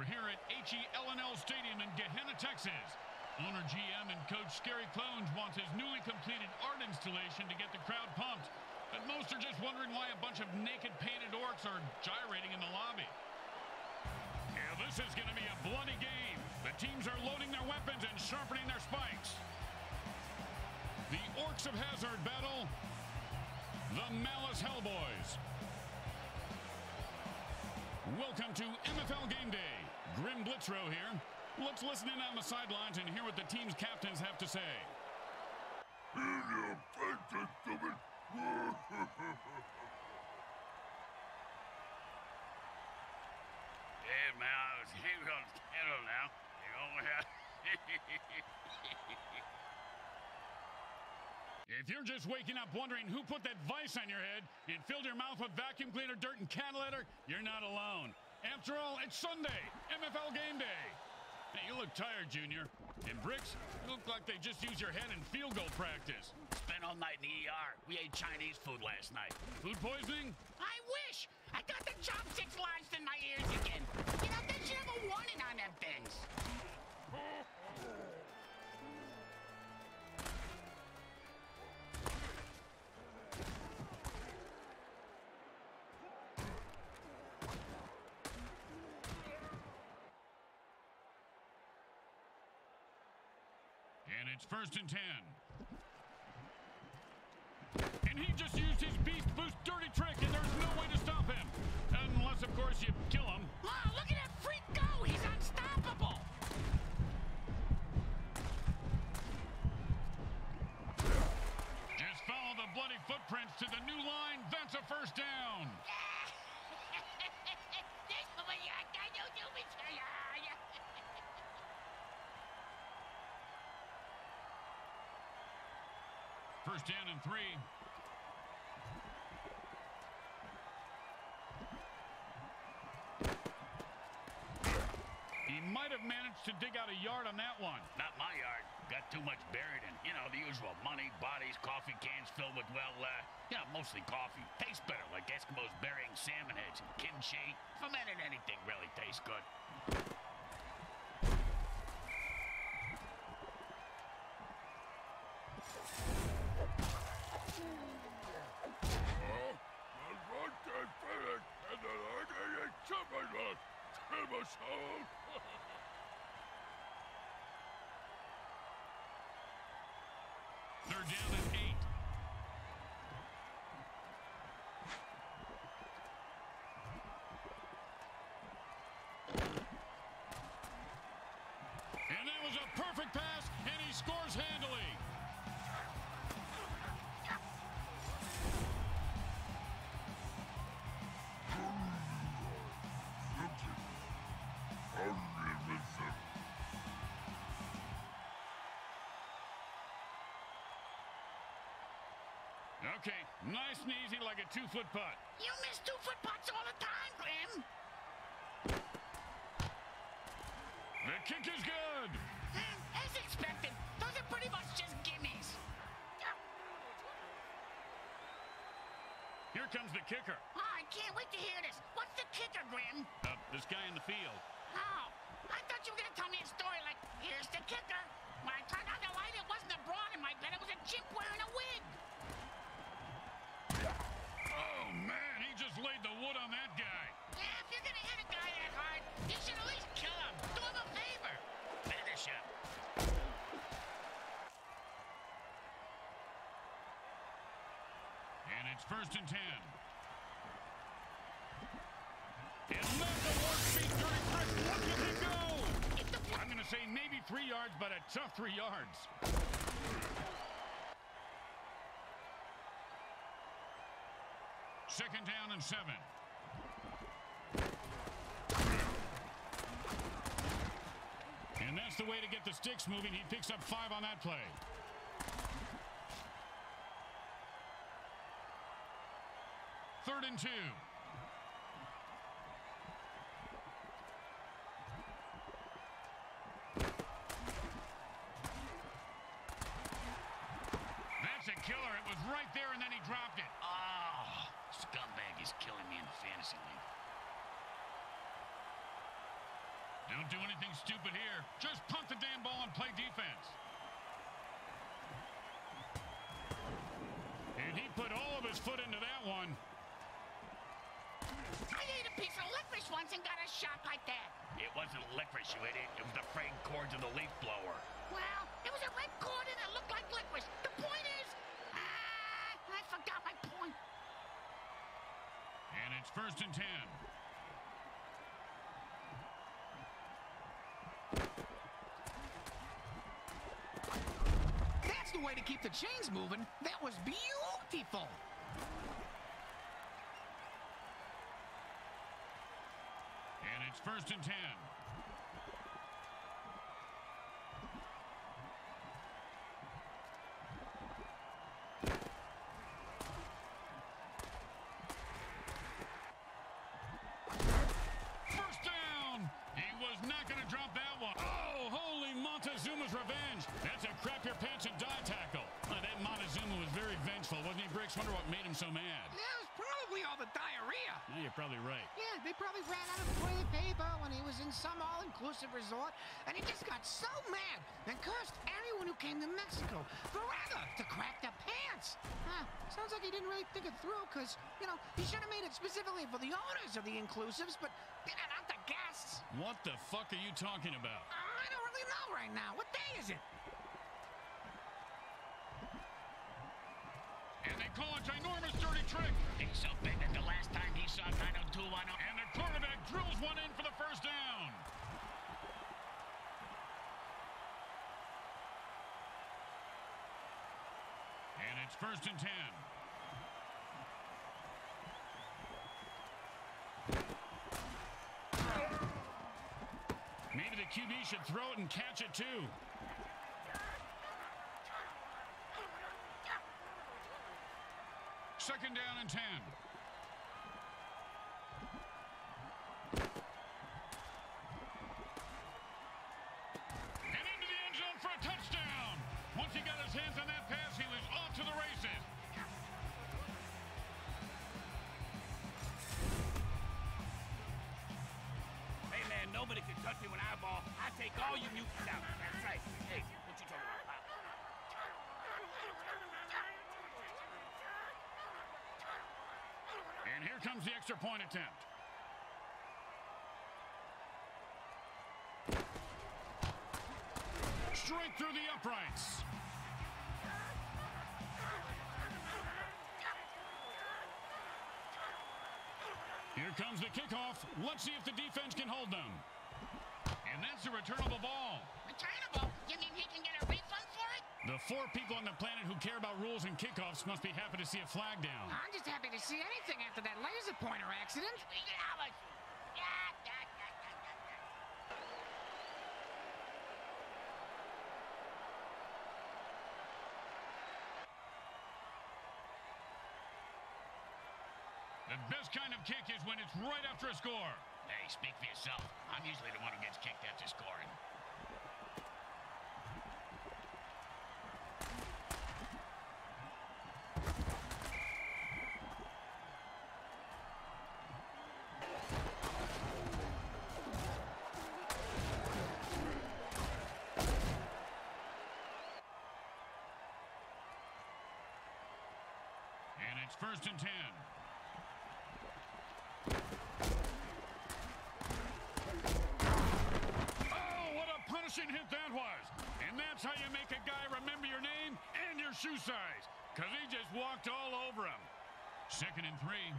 We're here at HE-L&L Stadium in Gehenna, Texas. Owner GM and coach Scary Clones wants his newly completed art installation to get the crowd pumped. But most are just wondering why a bunch of naked painted orcs are gyrating in the lobby. Yeah, this is going to be a bloody game. The teams are loading their weapons and sharpening their spikes. The Orcs of Hazzard battle the Malice Hellboys. Welcome to MFL Game Day. Grim Blitzrow here. Let's listen in on the sidelines and hear what the team's captains have to say. Hey, man, here goes Kettle now. Know, oh, If you're just waking up wondering who put that vice on your head and filled your mouth with vacuum cleaner, dirt, and cat litter, you're not alone. After all, it's Sunday, MFL game day. Hey, you look tired, Junior. And Bricks, you look like they just used your head in field goal practice. Spent all night in the ER. We ate Chinese food last night. Food poisoning? I wish! I got the chopsticks lodged in my ears again. You know, they should have a warning on them things. it's first and ten. And he just used his Beast Boost dirty trick, and there's no way to stop him. Unless, of course, you kill him. Oh, look at that freak go! He's unstoppable! Just follow the bloody footprints to the new line. That's a first down. First down and three. He might have managed to dig out a yard on that one. Not my yard. Got too much buried in, you know, the usual money, bodies, coffee cans filled with, well, uh, you know, mostly coffee. Tastes better, like Eskimos burying salmon heads and kimchi. Fermented anything really tastes good. Third down and eight. And that was a perfect pass, and he scores handily. Okay, nice and easy like a two-foot putt. You miss two-foot putts all the time, Grim. The kick is good. Hmm, As expected, those are pretty much just gimmies. Here comes the kicker. Oh, I can't wait to hear this. What's the kicker, Grim? Uh, this guy in the field. Oh, I thought you were gonna tell me a story like, here's the kicker. When I turned on the light, it wasn't a broad in my bed, it was a chimp wearing a wig. First and ten. And that's a one-speed dirty trick. Look at him go! I'm going to say maybe three yards, but a tough three yards. Second down and seven. And that's the way to get the sticks moving. He picks up five on that play. Third and two. That's a killer. It was right there, and then he dropped it. Oh, scumbag is killing me in the fantasy league. Don't do anything stupid here. Just punt the damn ball and play defense. And he put all of his foot into that one. I ate a piece of licorice once and got a shock like that. It wasn't licorice, you idiot. It was the frayed cords of the leaf blower. Well, it was a red cord and it looked like licorice. The point is, ah, I forgot my point. And it's first and ten. That's the way to keep the chains moving. That was beautiful. first and 10. So mad and cursed anyone who came to Mexico rather to crack their pants. Huh, sounds like he didn't really think it through, because, you know, he should have made it specifically for the owners of the inclusives, but not the guests. What the fuck are you talking about? Um, I don't really know right now. What day is it? And they call a ginormous dirty trick. He's so big that the last time he saw 90210, And the quarterback drills one in for the first down. And it's first and ten. Maybe the QB should throw it and catch it too. Comes the extra point attempt. Straight through the uprights. Here comes the kickoff. Let's see if the defense can hold them. And that's a returnable ball. Four people on the planet who care about rules and kickoffs must be happy to see a flag down. I'm just happy to see anything after that laser pointer accident. The best kind of kick is when it's right after a score. Hey, speak for yourself. I'm usually the one who gets kicked after scoring. And it's first and ten. Oh, what a punishing hit that was. And that's how you make a guy remember your name and your shoe size. Because he just walked all over him. Second and three.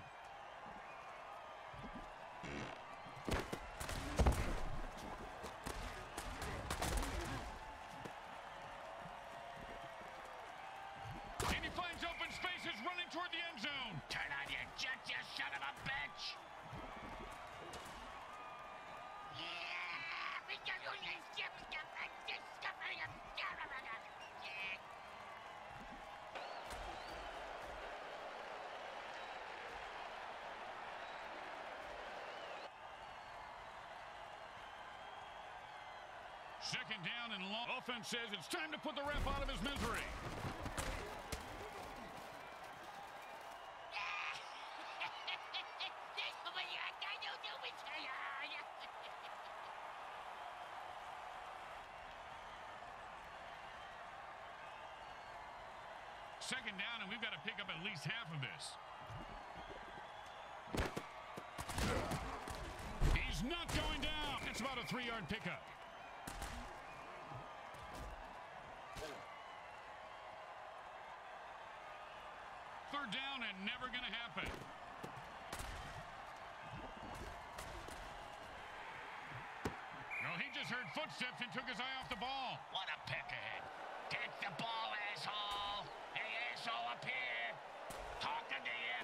And he finds open spaces running toward the end zone. Turn on your jet, you son of a bitch! Yeah, we got you in skip, skip, and skip, skip, and skip, skip, and skip. Yeah. Second down and long. Offense says it's time to put the ref out of his misery. second down, and we've got to pick up at least half of this. He's not going down. It's about a three-yard pickup. Third down and never going to happen. No, he just heard footsteps and took his eye off the ball. What a peck ahead. Take the ball, asshole. Hey, asshole, up here. Talking to you.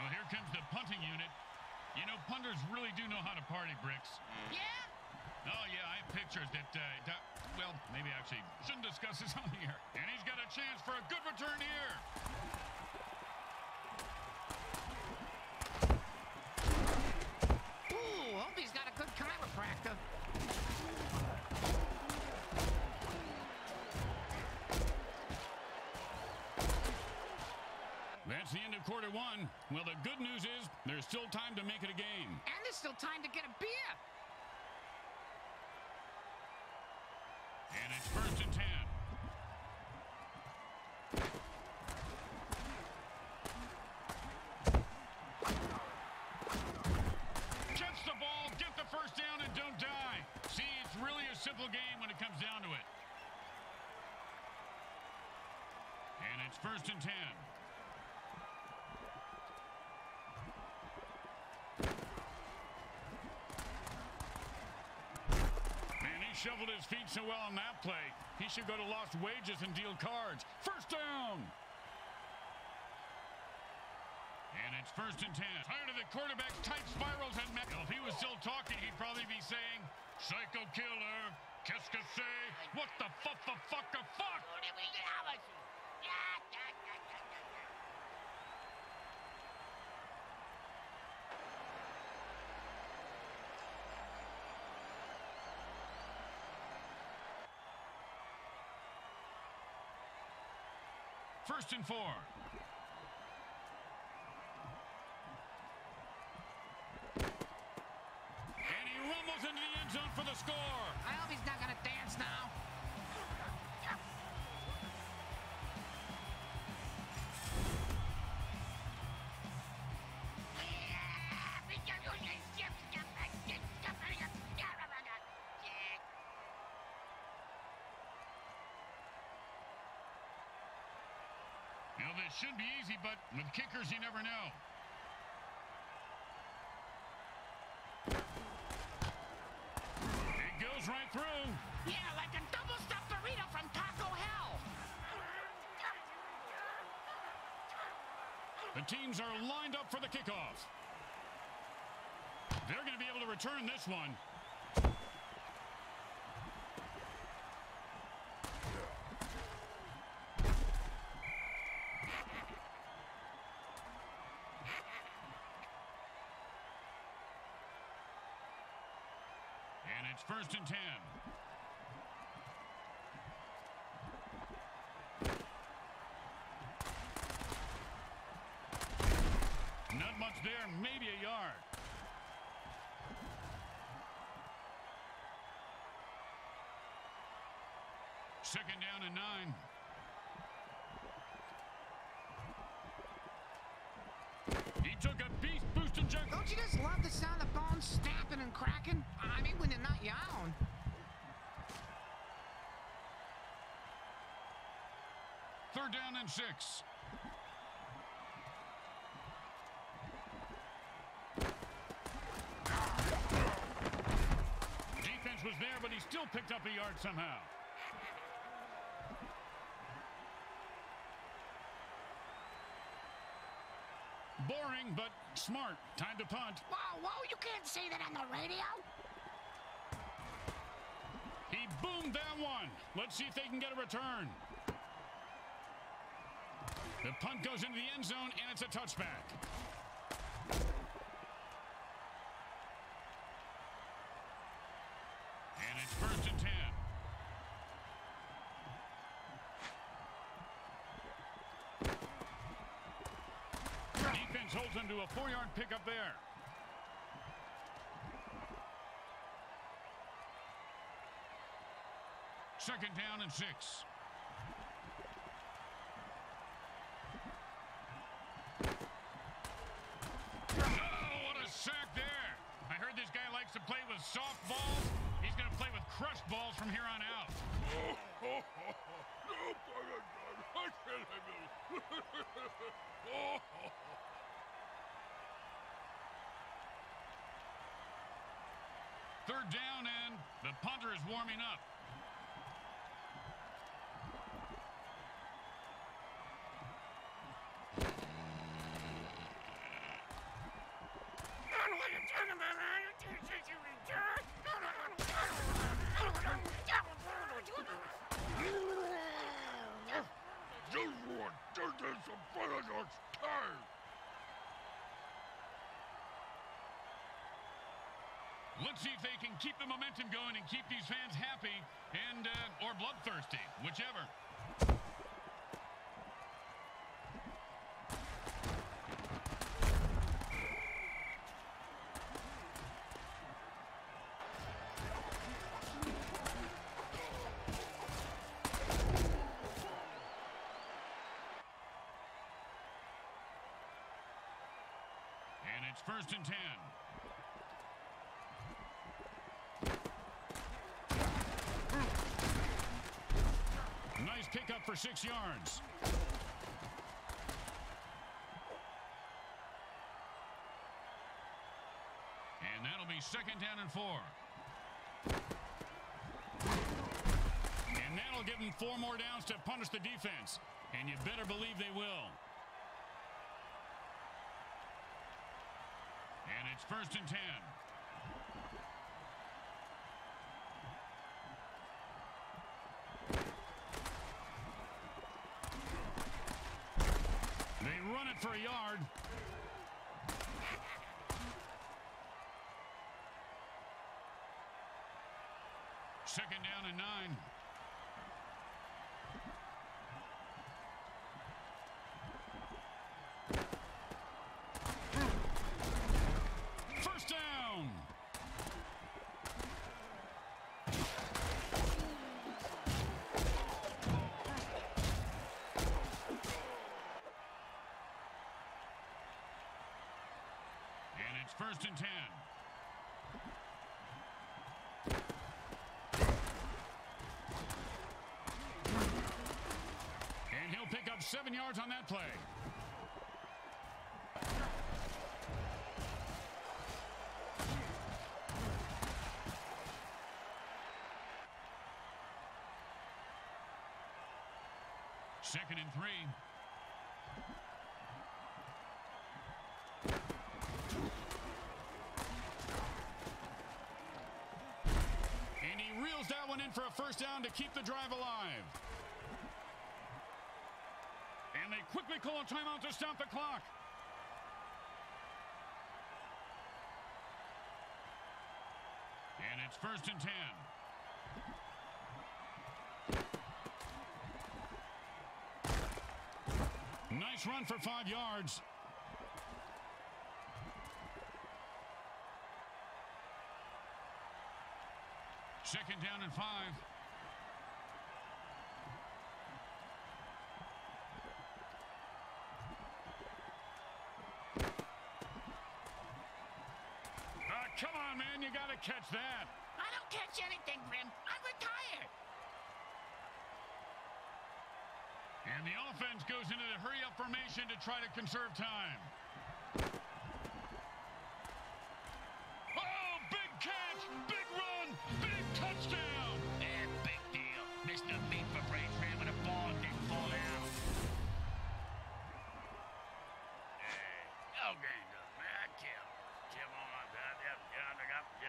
Well, here comes the punting unit. You know, punters really do know how to party, Bricks. Yeah? Oh, yeah, I have pictures that, uh, that- well, maybe actually shouldn't discuss this on the air. And he's got a chance for a good return here. Ooh, hope he's got a good chiropractor. That's the end of quarter one. Well, the good news is there's still time to make it a game. And there's still time to get a beer. And it's first and ten. Catch the ball, get the first down, and don't die. See, it's really a simple game when it comes down to it. And it's first and ten. Man, he shoveled his feet so well on that play. He should go to lost wages and deal cards. First down. And it's first and ten. Tired of the quarterback's tight spirals and. If he was still talking, he'd probably be saying, Psycho killer, qu'est-ce que c'est? What the fuck, the fuck, the fuck? What did we get out of you? Yeah, yeah, yeah, yeah, yeah, yeah. First and four. And he rumbles into the end zone for the score. I hope he's not gonna dance now. This should be easy, but with kickers, you never know. It goes right through. Yeah, like a double stuffed burrito from Taco Hell. The teams are lined up for the kickoff. They're going to be able to return this one. And it's first and ten. Not much there, maybe a yard. Second down and nine. He took a Don't you just love the sound of bones snapping and cracking? I mean, when they're not own. Third down and six. Defense was there, but he still picked up a yard somehow. Boring, but smart. Time to punt. Whoa, whoa, you can't say that on the radio. He boomed that one. Let's see if they can get a return. The punt goes into the end zone, and it's a touchback. And it's first and ten. Defense holds them to a four-yard pickup there. second down and six. Oh, what a sack there. I heard this guy likes to play with soft balls. He's going to play with crushed balls from here on out. Third down, and the punter is warming up. Let's see if they can keep the momentum going and keep these fans happy and uh, or bloodthirsty, whichever. And it's first and ten. Nice pickup for six yards. And that'll be second down and four. And that'll give them four more downs to punish the defense. And you better believe they will. And it's first and ten. They run it for a yard. Second down and nine. First down. And it's first and ten. And he'll pick up seven yards on that play. Second and three. And he reels that one in for a first down to keep the drive alive. Quickly call a timeout to stop the clock. And it's first and ten. Nice run for five yards. Second down and five. Ah, come on, catch that. I don't catch anything, Grim. I'm retired. And the offense goes into the hurry-up formation to try to conserve time.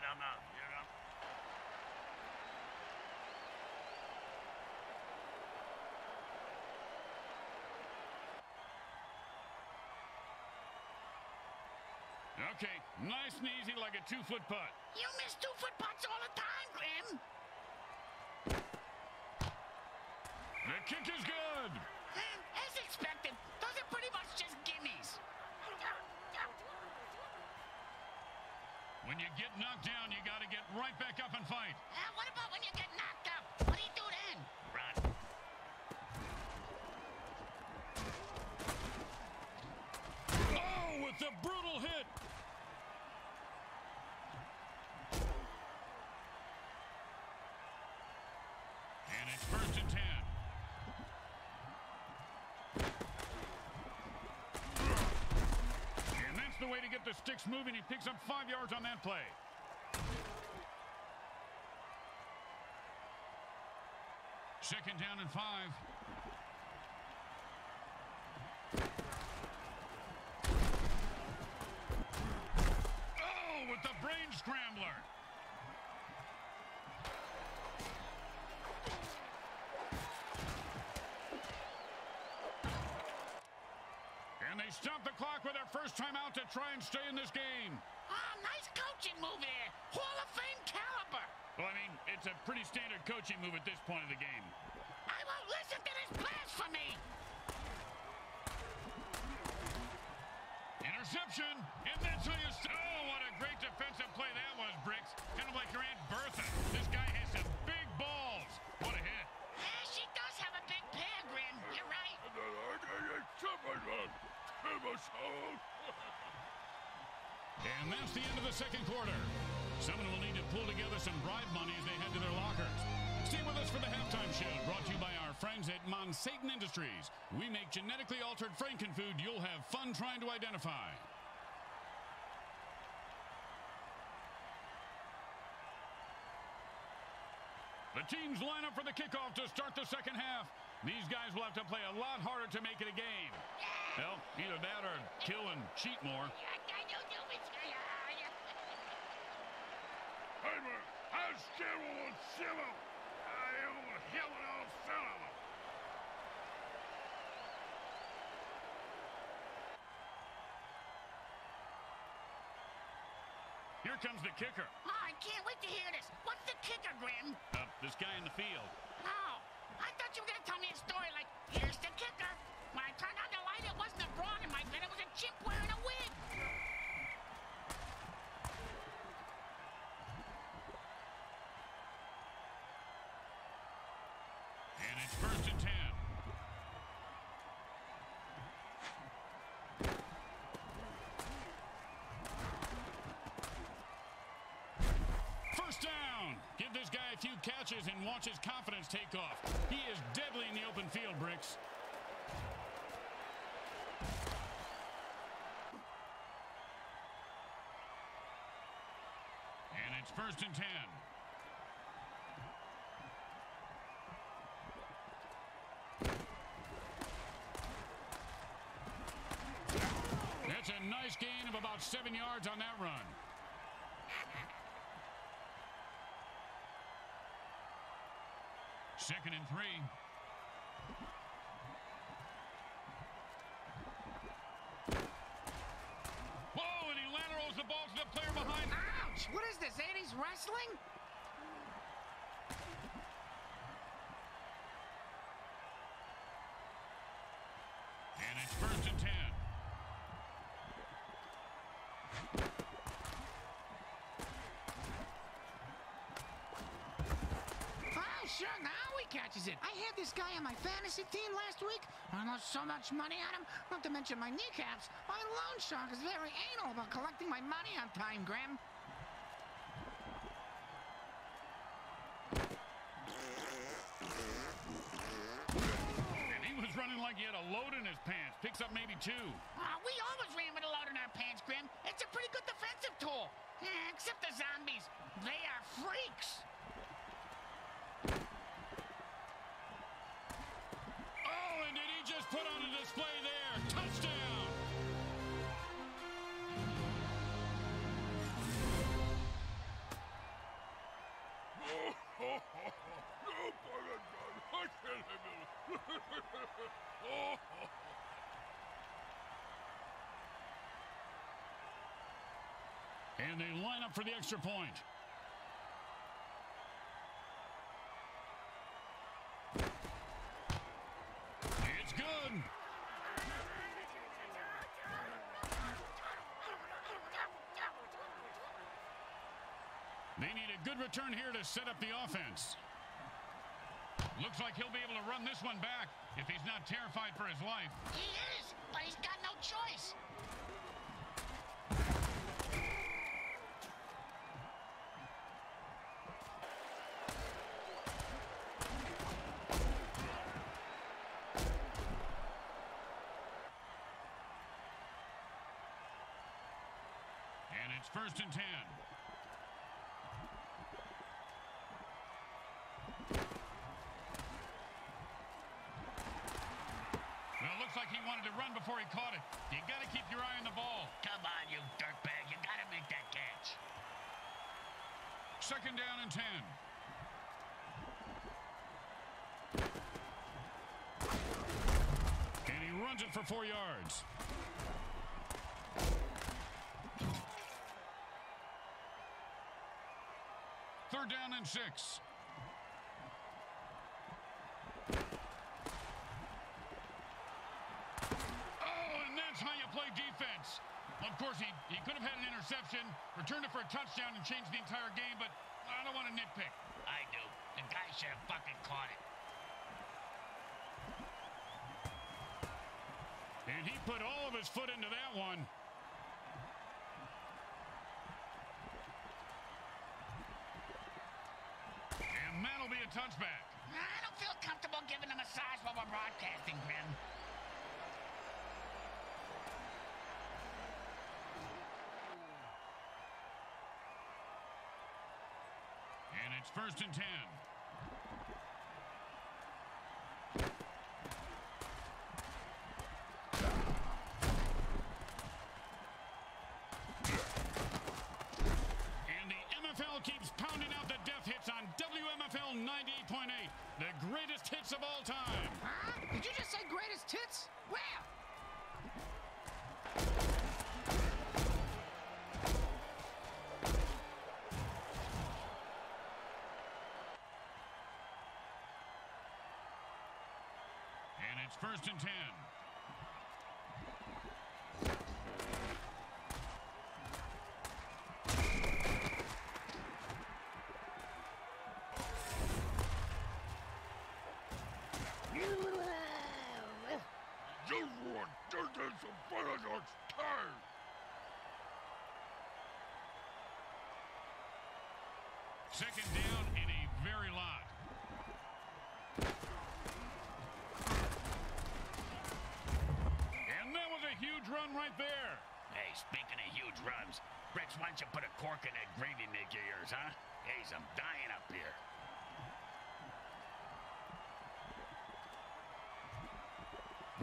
Get on the, get on. Okay, nice and easy like a two-foot putt. You miss two-foot putts all the time, Grim. The kick is good. Hmm, As expected, those are pretty much just gimmies. When you get knocked down, you got to get right back up and fight. Uh, what about when you get knocked up? What do you do then? Run. Oh, with the brutal hit. The sticks moving. He picks up five yards on that play. Second down and five. Oh, with the brain scrambler. And they stop the clock with their first time out to try and stay in this game. Oh, nice coaching move there. Hall of Fame caliber. Well, I mean, it's a pretty standard coaching move at this point of the game. I won't listen to this blasphemy. Interception, and that's how you... St- oh, what a great defensive play that was, Bricks. Kind of like your Aunt Bertha. This guy has some big balls. What a hit. Yeah, she does have a big pair, Grim. You're right. And that's the end of the second quarter. Someone will need to pull together some bribe money as they head to their lockers. Stay with us for the halftime show, brought to you by our friends at Monsatan Industries. We make genetically altered frankenfood you'll have fun trying to identify. The teams line up for the kickoff to start the second half. These guys will have to play a lot harder to make it a game. Well, either that or kill and cheat more. Yeah, I know, do it. Yeah, yeah. Here comes the kicker. Oh, I can't wait to hear this. What's the kicker, Grim? Uh, this guy in the field. Oh, I thought you were gonna tell few catches and watch his confidence take off. He is deadly in the open field, Bricks. And it's first and ten. That's a nice gain of about seven yards on that run. Second and three. Whoa, and he laterals the ball to the player behind. Ouch! What is this, 80s wrestling? And it's first and ten. Oh, sure, now he catches it. I had this guy on my fantasy team last week. I lost so much money on him, not to mention my kneecaps. My loan shark is very anal about collecting my money on time, Graham. And he was running like he had a load in his pants. Picks up maybe two. Uh, we always ran with a load in our pants, Grim. It's a pretty good defensive tool. Eh, except the zombies. They are freaks. Oh, and did he just put on a display there? Touchdown! And they line up for the extra point. Turn here to set up the offense. Looks like he'll be able to run this one back if he's not terrified for his life. He is, but he's got no choice. And it's first and ten. For four yards. Third down and six. Oh, and that's how you play defense. Of course, he, he could have had an interception, returned it for a touchdown, and changed the entire game, but I don't want to nitpick. I do. The guy should have fucking caught it. And he put all of his foot into that one. And that'll be a touchback. I don't feel comfortable giving a massage while we're broadcasting, Grim. And it's first and ten. It's first and ten. Second down and a very lot. Speaking of huge runs, Bricks, why don't you put a cork in that gravy maker of yours, huh? Jeez, I'm dying up here.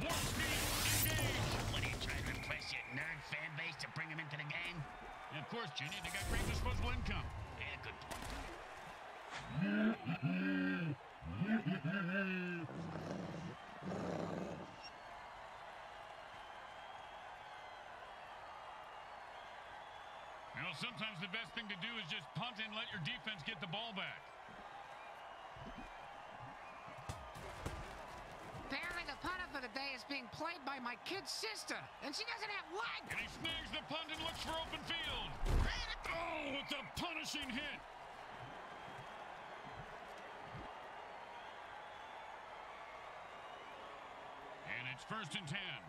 Warp. What are you trying to impress your nerd fan base to bring him into the game? And of course, Jenny, they got great disposable income. Yeah, good point. You know, sometimes the best thing to do is just punt and let your defense get the ball back. Apparently the punter for the day is being played by my kid's sister, and she doesn't have legs. And he snags the punt and looks for open field. Oh, with a punishing hit. And it's first and ten.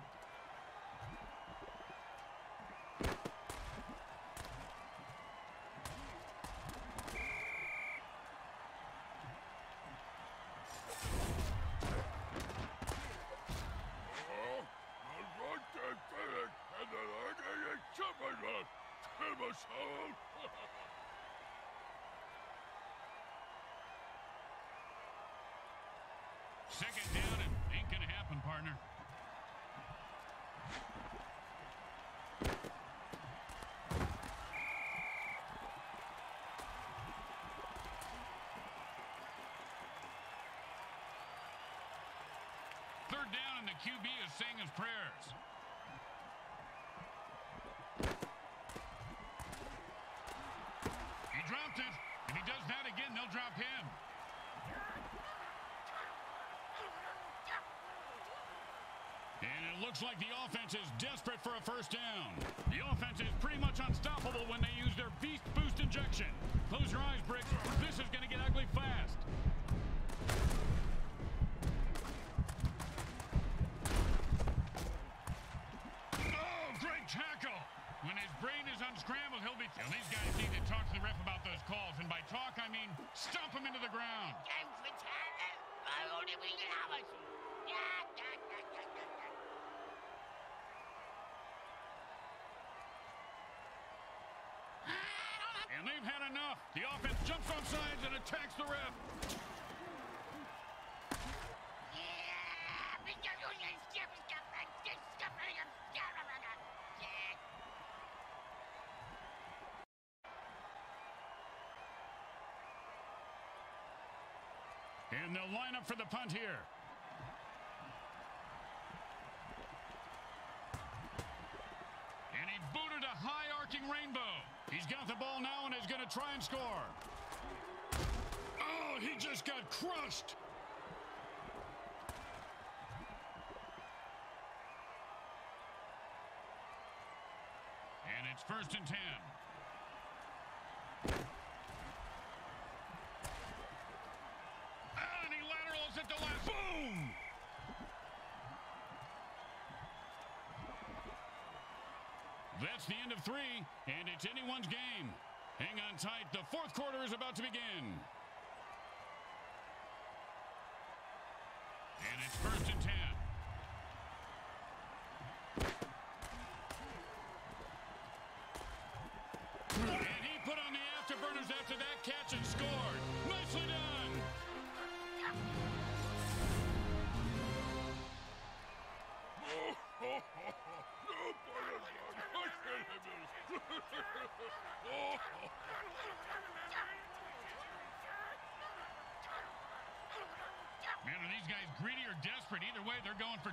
Second down and ain't gonna happen, partner. Third down and the QB is saying his prayers. He dropped it. If he does that again, they'll drop him. And it looks like the offense is desperate for a first down. The offense is pretty much unstoppable when they use their Beast Boost injection. Close your eyes, Bricks. This is going to get ugly fast. Oh, great tackle. When his brain is unscrambled, he'll be... Now, these guys need to talk to the ref about those calls. And by talk, I mean stomp him into the ground. And they've had enough. The offense jumps on sides and attacks the ref. And they'll line up for the punt here. And he booted a high arcing rainbow. He's got the ball try and score. Oh, he just got crushed. And it's first and ten. And he laterals at the last. Boom! That's the end of three, and it's anyone's game. Hang on tight. The fourth quarter is about to begin.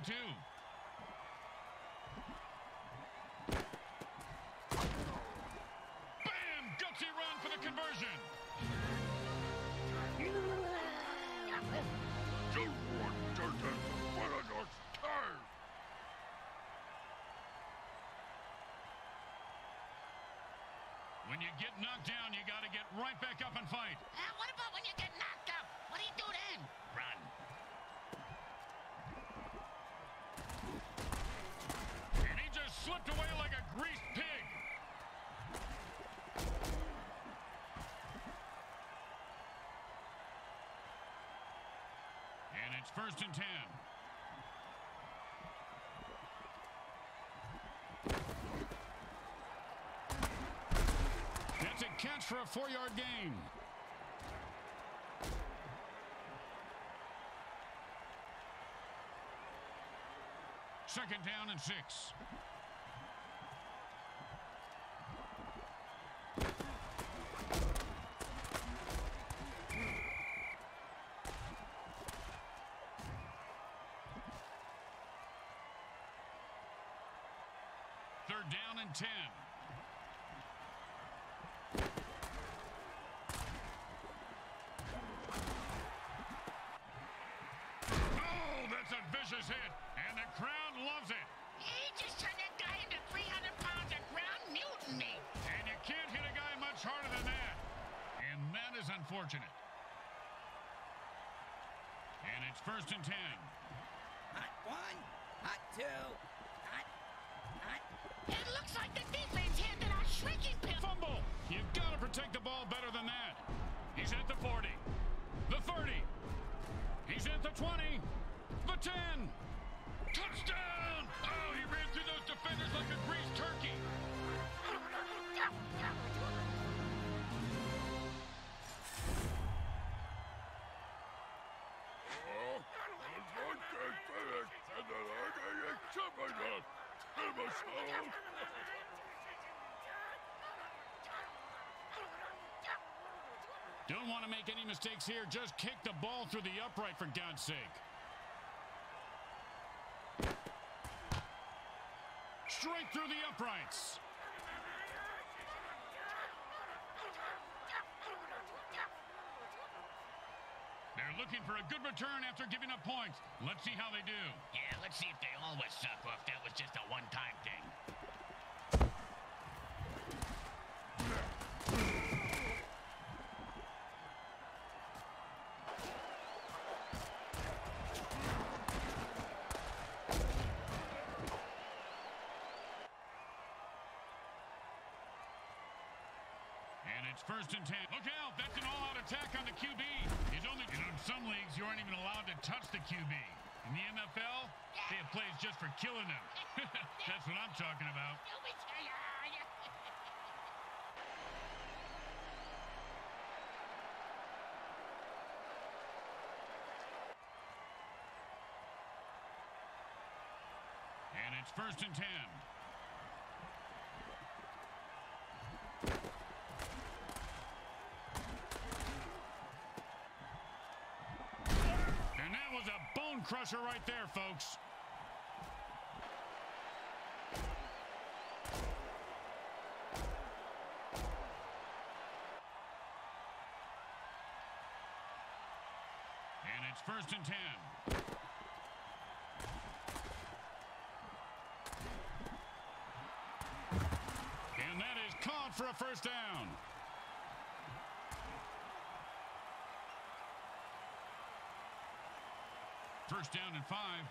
Two. Bam! Gutsy run for the conversion. When you get knocked down, you got to get right back up and fight. Uh, what about when you get knocked out? What do you do then? Run. And he just slipped away like a greased pig. And it's first and ten. That's a catch for a four-yard gain. Second down and six. Third down and ten. Oh, that's a vicious hit, and the crowd loves it. He just turned that guy into 300 pounds of ground mutiny. And you can't hit a guy much harder than that. And that is unfortunate. And it's first and ten. Hot one, hot two, hot, hot. It looks like the defense handed out shrinking pills. Fumble. You've got to protect the ball better than that. He's at the 40. The 30. He's at the 20. The 10. Touchdown! Oh, he ran through those defenders like a greased turkey. Don't want to make any mistakes here. Just kick the ball through the upright, for God's sake. Straight through the uprights. They're looking for a good return after giving up points. Let's see how they do. Yeah, let's see if they always suck or if that was just a one-time thing. It's first and ten. Look out, that's an all-out attack on the QB. He's only, you know, in some leagues, you aren't even allowed to touch the QB. In the NFL, they have plays just for killing them. that's what I'm talking about. And it's first and ten. A right there, folks. And it's first and ten. And that is caught for a first down. First down and five.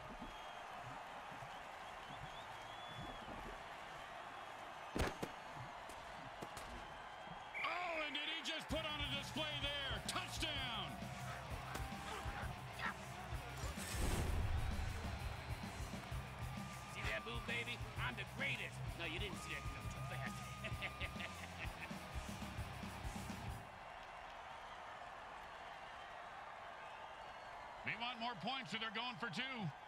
Oh, and did he just put on a display there? Touchdown! See that move, baby? I'm the greatest. No, you didn't see that I'm too fast. More points, so they're going for two.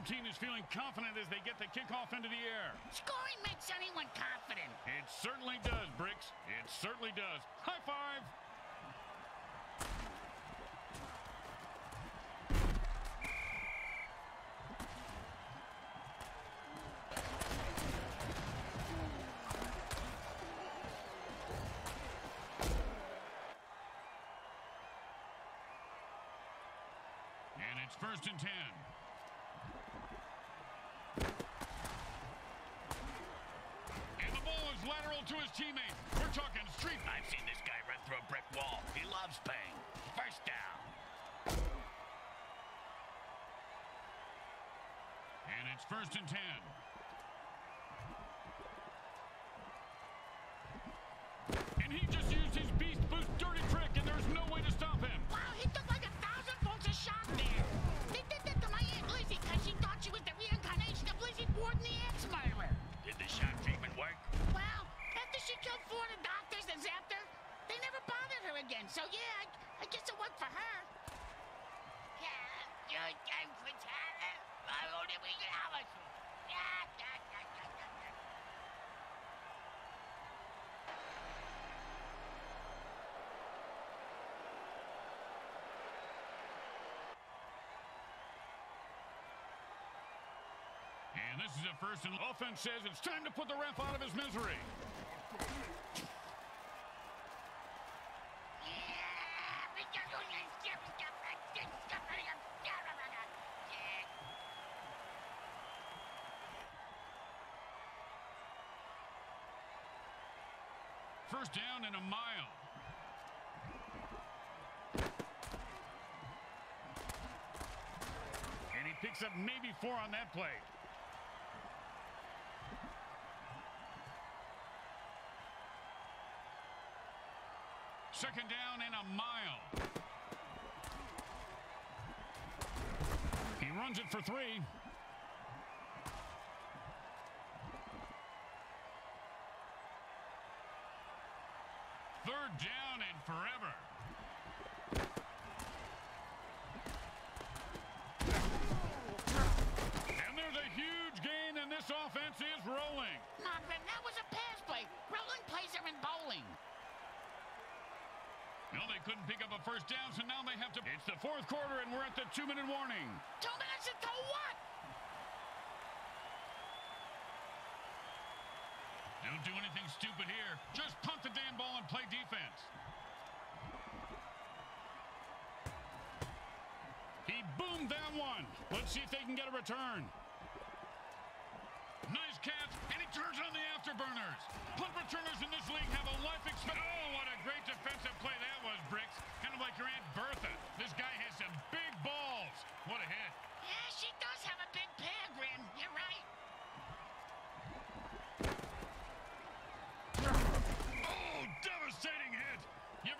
Home team is feeling confident as they get the kickoff into the air. Scoring makes anyone confident. It certainly does, Bricks. It certainly does. High five. And it's first and ten. And the to his teammate. We're talking street. I've seen this guy run through a brick wall. He loves pain. First down. And it's first and ten. This is a first and offense says it's time to put the ref out of his misery. First down and a mile. And he picks up maybe four on that play. Second down and a mile. He runs it for three. Third down and forever. And there's a huge gain, and this offense is rolling. Marvin, that was a pass play. Rolling plays are in bowling. No, they couldn't pick up a first down, so now they have to. It's the fourth quarter, and we're at the two-minute warning. Two minutes until what? Don't do anything stupid here. Just punt the damn ball and play defense. He boomed that one. Let's see if they can get a return. Nice catch, and he turns on the afterburners. Punt returners in this league have a life expect. Oh, what a great defensive play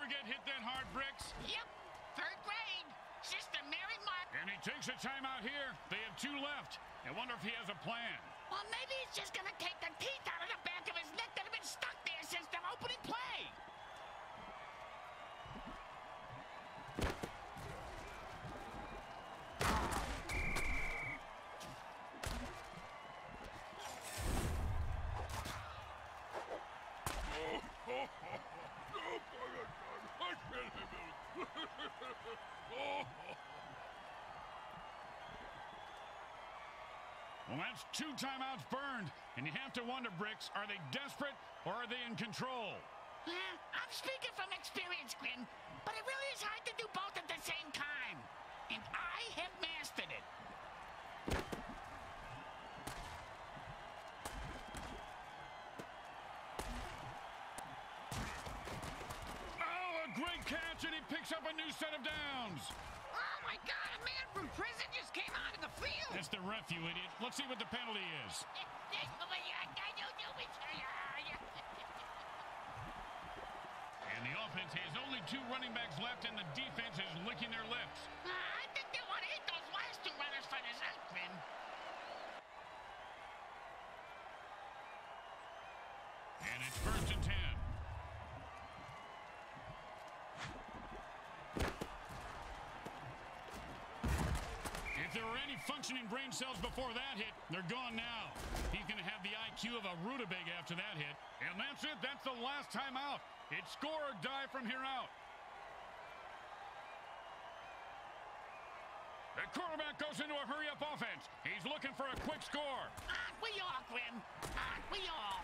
ever get hit that hard, Bricks? Yep, third grade. Sister Mary Mark. And he takes a time out here. They have two left. I wonder if he has a plan. Well, maybe he's just going to take the teeth out of the back of his neck that have been stuck there since the opening play. Well, that's two timeouts burned. And you have to wonder, Bricks, are they desperate or are they in control? Yeah, I'm speaking from experience, Grim, but it really is hard to do both at the same time. And I have mastered it. Oh, a great catch, and he picks up a new set of downs. My God! A man from prison just came out of the field. That's the ref, you idiot. Let's see what the penalty is. And the offense has only two running backs left, and the defense is licking their lips. Ah, I think they want to hit those last two runners for the zone, Grim. And it's first and ten. If there were any functioning brain cells before that hit, they're gone now. He's going to have the IQ of a rutabaga after that hit. And that's it. That's the last time out. It's score or die from here out. The quarterback goes into a hurry-up offense. He's looking for a quick score. Aren't we all, Grim? Aren't ah, we all?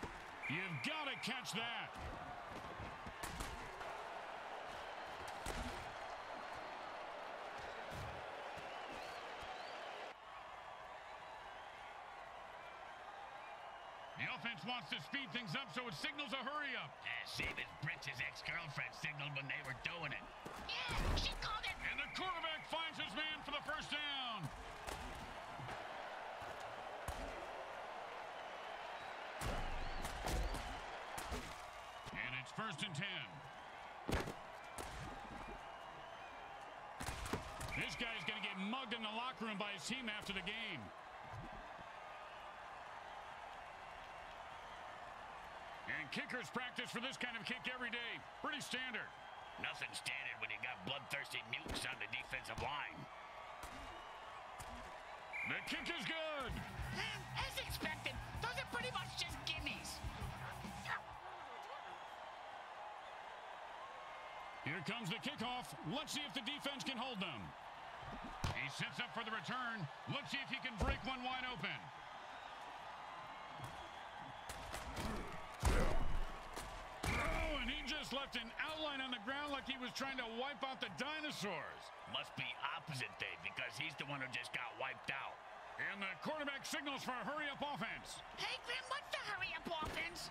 You've got to catch that. Offense wants to speed things up, so it signals a hurry up. Uh, same as Bricks's ex-girlfriend signaled when they were doing it. Yeah, she called it. And the quarterback finds his man for the first down. And it's first and ten. This guy's going to get mugged in the locker room by his team after the game. And kickers practice for this kind of kick every day. Pretty standard. Nothing standard when you got bloodthirsty mutants on the defensive line. The kick is good. As expected, those are pretty much just gimmies. Here comes the kickoff. Let's see if the defense can hold them. He sets up for the return. Let's see if he can break one wide open. Oh, and he just left an outline on the ground like he was trying to wipe out the dinosaurs. Must be opposite day because he's the one who just got wiped out. And the quarterback signals for a hurry-up offense. Hey, Grim, what's the hurry-up offense?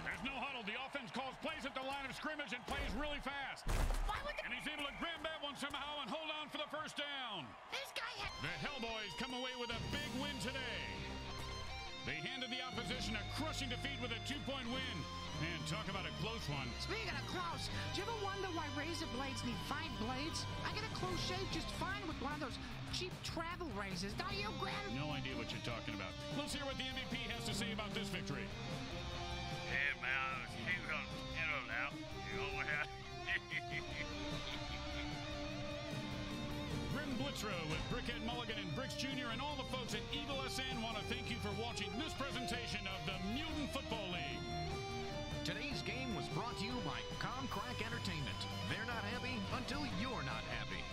There's no huddle. The offense calls plays at the line of scrimmage and plays really fast. Why would. And he's able to grab that one somehow and hold on for the first down. This guy had... The Hellboys come away with a big win today. They handed the opposition a crushing defeat with a two-point win. And talk about a close one. Speaking of close, do you ever wonder why razor blades need five blades? I get a close shave just fine with one of those cheap travel razors. Don't you, Grim? No idea what you're talking about. Let's hear what the MVP has to say about this victory. Hey, man, he's on, you know now. You know what Blitzrow with Brickhead Mulligan and Bricks Jr. and all the folks at Eagle SN want to thank you for watching this presentation of the Mutant Football League. Today's game was brought to you by Comcrack Entertainment. They're not happy until you're not happy.